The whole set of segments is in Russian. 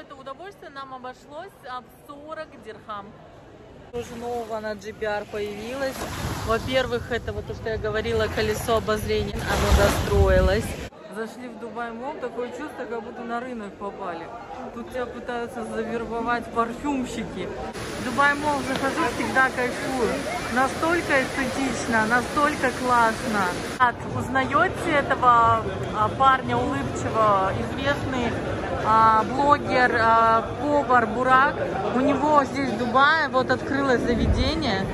это удовольствие нам обошлось в 40 дирхам. Тоже нового на GBR появилось. Во-первых, это вот то, что я говорила, колесо обозрения, оно достроилось. Зашли в Дубай Мол, такое чувство, как будто на рынок попали. Тут тебя пытаются завербовать парфюмщики. В Дубай Мол захожу, всегда кайфую. Настолько эстетично, настолько классно. Узнаете этого а, парня улыбчивого, известный а, блогер, а, повар Бурак. У него здесь в Дубае вот открылось заведение.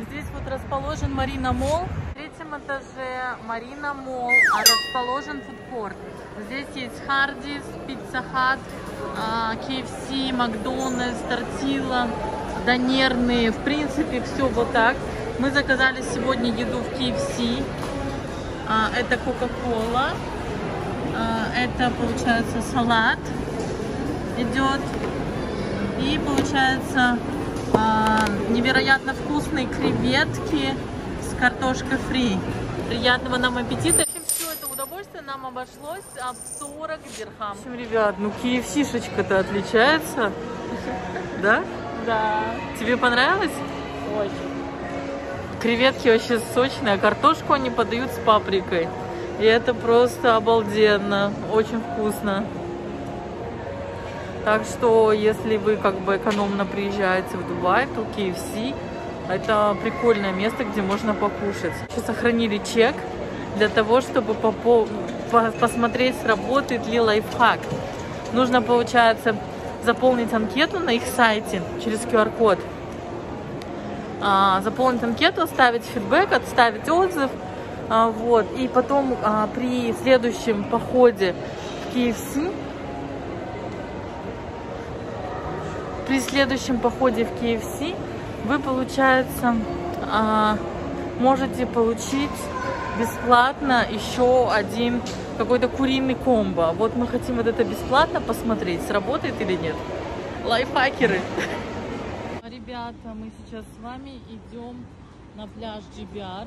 Здесь вот расположен Марина Мол. В третьем этаже Марина Мол, а расположен фудкорт. Здесь есть Хардис, Пицца Хат, KFC, Макдональдс, Тортила, Донерные. В принципе, все вот так. Мы заказали сегодня еду в KFC. А, Это Кока-Кола. А, Это, получается, салат идет. И, получается, а, невероятно вкусные креветки с картошкой фри. Приятного нам аппетита. В общем, все это удовольствие нам обошлось в 40 дирхам. В общем, ребят, ну KFC-шечка-то отличается. Да? Да, Тебе понравилось? очень. Креветки вообще сочные, а картошку они подают с паприкой. И это просто обалденно, очень вкусно. Так что, если вы как бы экономно приезжаете в Дубай, то KFC это прикольное место, где можно покушать. Сейчас сохранили чек для того, чтобы попо- по- посмотреть, сработает ли лайфхак. Нужно, получается, заполнить анкету на их сайте через QR-код. А, заполнить анкету, оставить фидбэк, отставить отзыв. А, вот. И потом а, при следующем походе в KFC при следующем походе в KFC вы, получается, а, можете получить бесплатно еще один какой-то куриный комбо. Вот мы хотим вот это бесплатно посмотреть, сработает или нет. Лайфхакеры. Ребята, мы сейчас с вами идем на пляж GBR.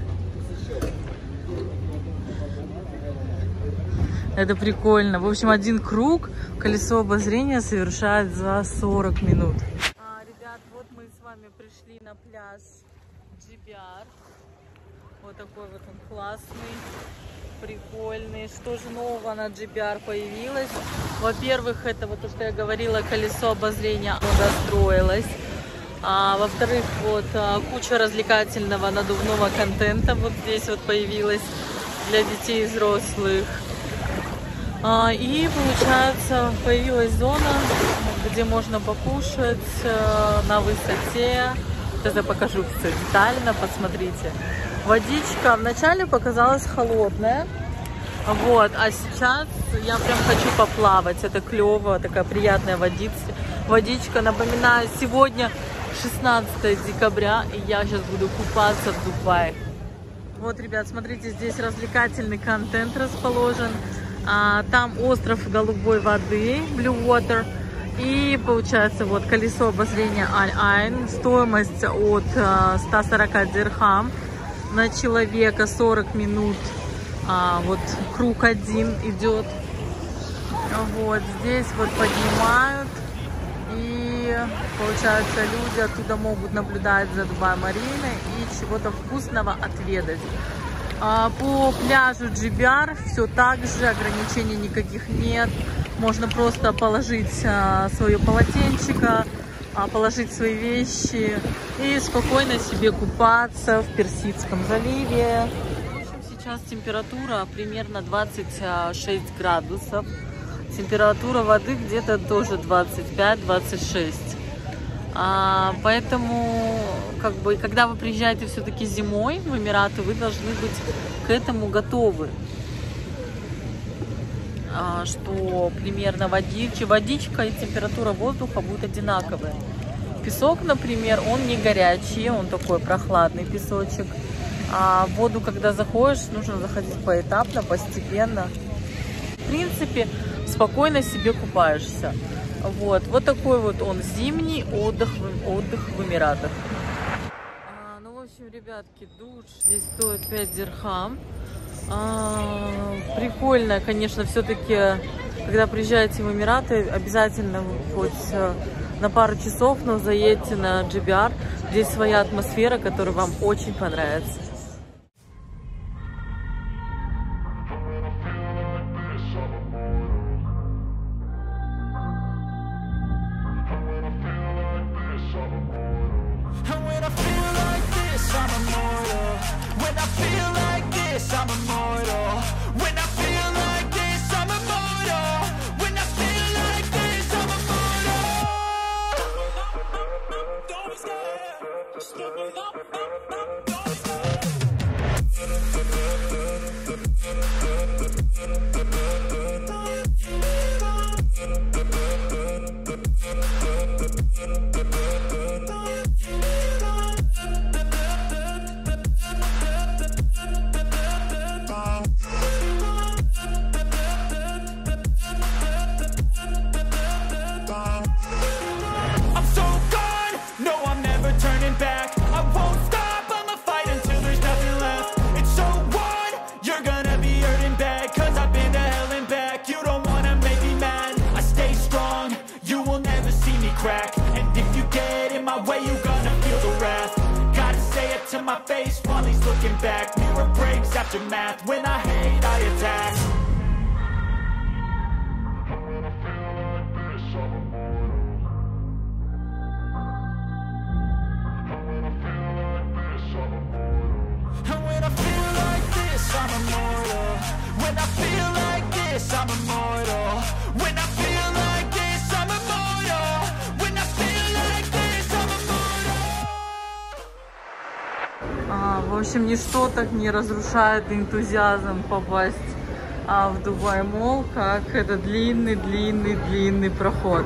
Это прикольно. В общем, один круг колесо обозрения совершает за 40 минут. ребят, вот мы с вами пришли на пляж GBR. Вот такой вот он классный, прикольный. Что же нового на GBR появилось? Во-первых, это вот то, что я говорила, колесо обозрения, достроилось. А, во-вторых, вот а, куча развлекательного надувного контента вот здесь вот появилась для детей и взрослых. А, и получается появилась зона, где можно покушать э, на высоте. Сейчас я покажу все детально, посмотрите. Водичка вначале показалась холодная, вот, а сейчас я прям хочу поплавать. Это клево, такая приятная водица. Водичка, напоминаю, сегодня 16 декабря, и я сейчас буду купаться в Дубае. Вот, ребят, смотрите, здесь развлекательный контент расположен. А, там остров голубой воды, Blue Water. И получается вот колесо обозрения Аль-Айн. Стоимость от а, 140 дирхам на человека 40 минут. А, вот круг один идет. Вот здесь вот поднимают. И получается люди оттуда могут наблюдать за Дубай Мариной и чего-то вкусного отведать. А, По пляжу GBR все так же, ограничений никаких нет. Можно просто положить а, свое полотенчико, а, положить свои вещи и спокойно себе купаться в Персидском заливе. Сейчас температура примерно 26 градусов. Температура воды где-то тоже 25-26. А, поэтому, как бы, когда вы приезжаете все-таки зимой в Эмираты, вы должны быть к этому готовы. А, что примерно водичка, водичка и температура воздуха будут одинаковые. Песок, например, он не горячий, он такой прохладный песочек. А в воду, когда заходишь, нужно заходить поэтапно, постепенно. В принципе, спокойно себе купаешься. Вот, вот такой вот он зимний отдых, отдых в Эмиратах. А, ну, в общем, ребятки, душ здесь стоит 5 дирхам. А, прикольно, конечно, все-таки, когда приезжаете в Эмираты, обязательно хоть э, на пару часов, но заедьте на GBR. Здесь своя атмосфера, которая вам очень понравится. My face while he's looking back Mirror breaks after math, when I hate I attack And when I feel like this, I'm immortal. When I feel like this, I'm immortal. When I в общем, ничто так не разрушает энтузиазм попасть а, в Дубай Мол, как это длинный, длинный, длинный проход.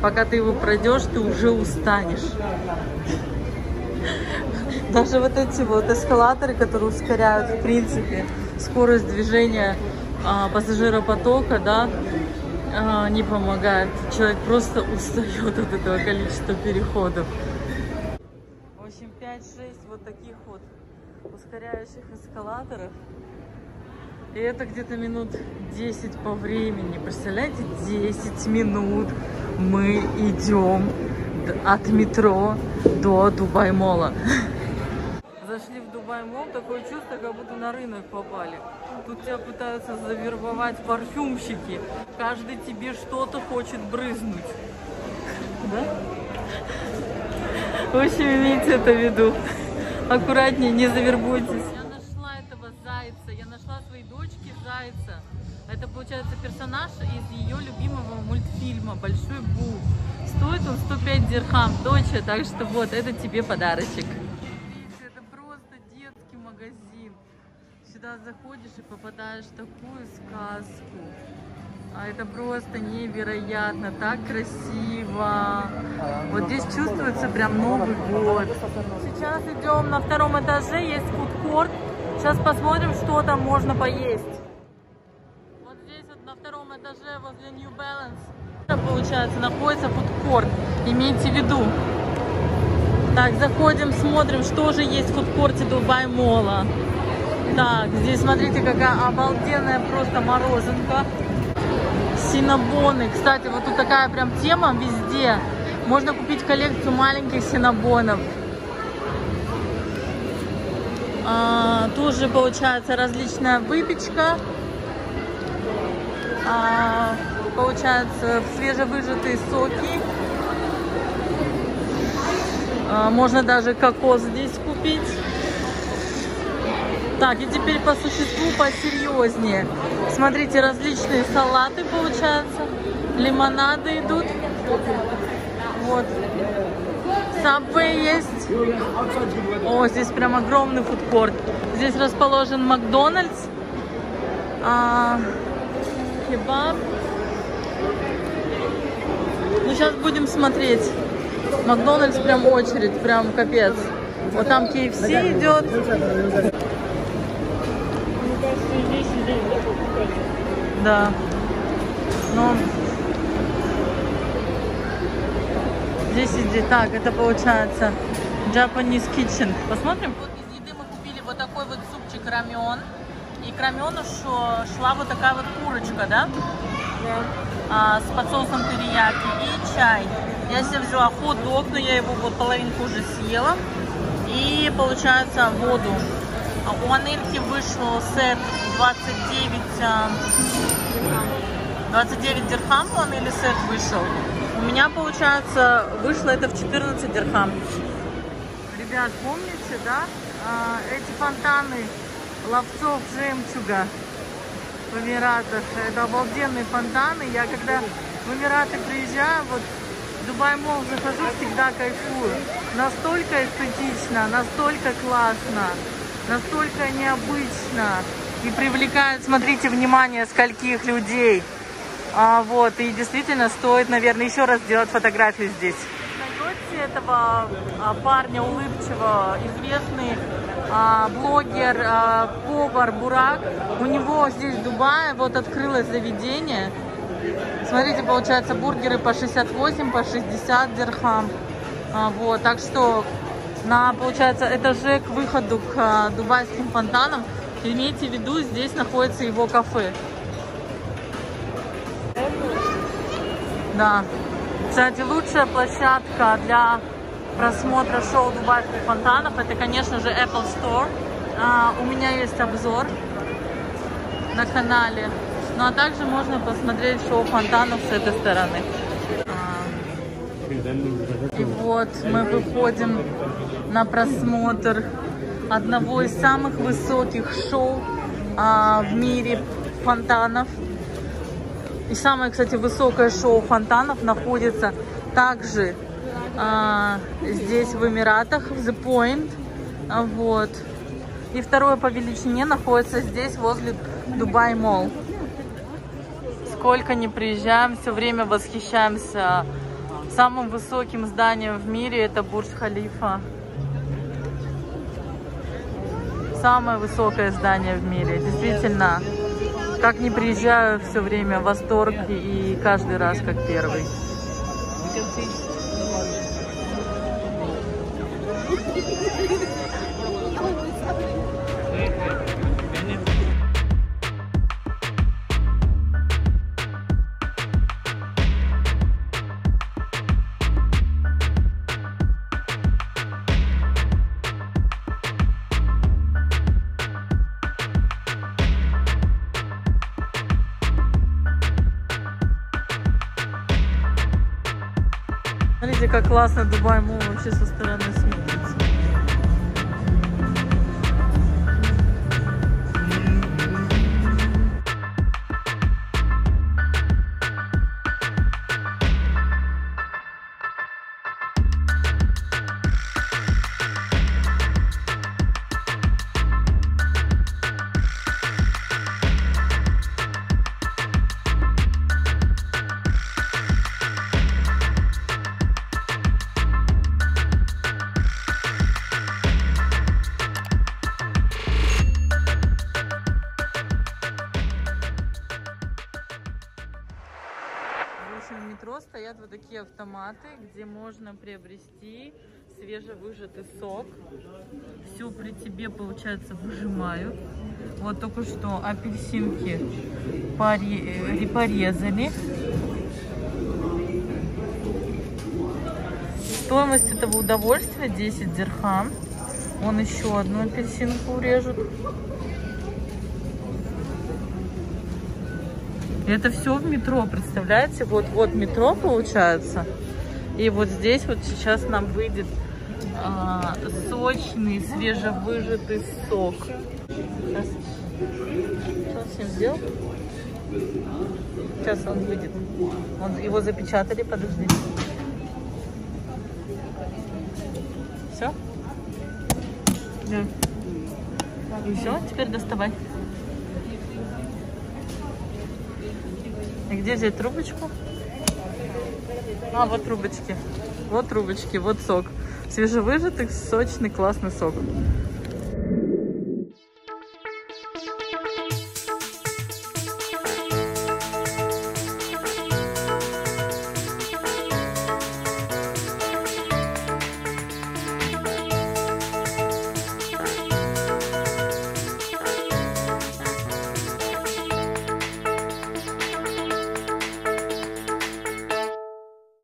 Пока ты его пройдешь, ты уже устанешь. Даже вот эти вот эскалаторы, которые ускоряют, в принципе, скорость движения а, пассажиропотока, да, а, не помогает. Человек просто устает от этого количества переходов. В общем, 5-6 вот таких вот ускоряющих эскалаторов. И это где-то минут 10 по времени. Представляете, 10 минут мы идем от метро до Дубай-мола. Зашли в Дубай-мол, такое чувство, как будто на рынок попали. Тут тебя пытаются завербовать парфюмщики. Каждый тебе что-то хочет брызнуть. Да? В общем, имейте это в виду. Аккуратнее, не завербуйтесь. Я нашла этого зайца. Я нашла своей дочке зайца. Это, получается, персонаж из ее любимого мультфильма «Большой Бу». Стоит он 105 дирхам, доча, так что вот, это тебе подарочек. Видите, это просто детский магазин. Сюда заходишь и попадаешь в такую сказку. А это просто невероятно, так красиво. Вот здесь чувствуется прям Новый год. Сейчас идем на втором этаже, есть фудкорт. Сейчас посмотрим, что там можно поесть. Вот здесь вот на втором этаже возле New Balance, получается, находится фудкорт. Имейте в виду. Так, заходим, смотрим, что же есть в фудкорте Дубай Мола. Так, здесь смотрите, какая обалденная просто мороженка. Синабоны. Кстати, вот тут такая прям тема везде. Можно купить коллекцию маленьких синабонов. А, тоже получается различная выпечка. А, получается свежевыжатые соки. А, можно даже кокос здесь купить. Так, и теперь по существу посерьезнее. Смотрите, различные салаты получаются. Лимонады идут. Вот. Subway есть. О, здесь прям огромный фудкорт. Здесь расположен Макдональдс. А, кебаб. Ну, сейчас будем смотреть. Макдональдс прям очередь, прям капец. Вот там KFC идет. Да. Но здесь иди. Так, это получается Japanese Kitchen. Посмотрим. Вот из еды мы купили вот такой вот супчик рамен. И к рамену шла вот такая вот курочка, да? Да. А, с подсоусом терияки и чай. Я себе взяла хот-дог, но я его вот половинку уже съела. И получается воду. А у Анельки вышел сет 29, 29 дирхам у Анели сет вышел. У меня, получается, вышло это в 14 дирхам. Ребят, помните, да? А, эти фонтаны ловцов жемчуга в Эмиратах. Это обалденные фонтаны. Я когда в Эмираты приезжаю, вот Дубай Мол захожу, всегда кайфую. Настолько эстетично, настолько классно настолько необычно и привлекает, смотрите, внимание скольких людей. А, вот, и действительно стоит, наверное, еще раз сделать фотографию здесь. Узнаете этого а, парня улыбчивого, известный а, блогер, а, повар Бурак. У него здесь в Дубае вот открылось заведение. Смотрите, получается бургеры по 68, по 60 дирхам. А, вот, так что на, получается, этаже к выходу к а, дубайским фонтанам. Имейте в виду, здесь находится его кафе. Да. Кстати, лучшая площадка для просмотра шоу дубайских фонтанов, это, конечно же, Apple Store. А, у меня есть обзор на канале. Ну а также можно посмотреть шоу фонтанов с этой стороны. И вот мы выходим на просмотр одного из самых высоких шоу а, в мире фонтанов. И самое, кстати, высокое шоу фонтанов находится также а, здесь, в Эмиратах, в The Point. А, вот. И второе по величине находится здесь, возле Дубай Мол. Сколько не приезжаем, все время восхищаемся самым высоким зданием в мире. Это Бурдж-Халифа. Самое высокое здание в мире. Действительно, как не приезжаю, все время восторг и каждый раз как первый. Смотрите, как классно Дубай Мол вообще со стороны автоматы, где можно приобрести свежевыжатый сок. Все при тебе, получается, выжимают. Вот только что апельсинки э, порезали. Стоимость этого удовольствия 10 дирхам. Он еще одну апельсинку режет. Это все в метро, представляете? Вот, вот метро получается. И вот здесь вот сейчас нам выйдет а, сочный, свежевыжатый сок. Сейчас. Что он с ним сделал? Сейчас он выйдет. Он, его запечатали, подожди. Все? Да. И все, теперь доставай. И где взять трубочку? А, вот трубочки. Вот трубочки, вот сок. Свежевыжатый, сочный, классный сок.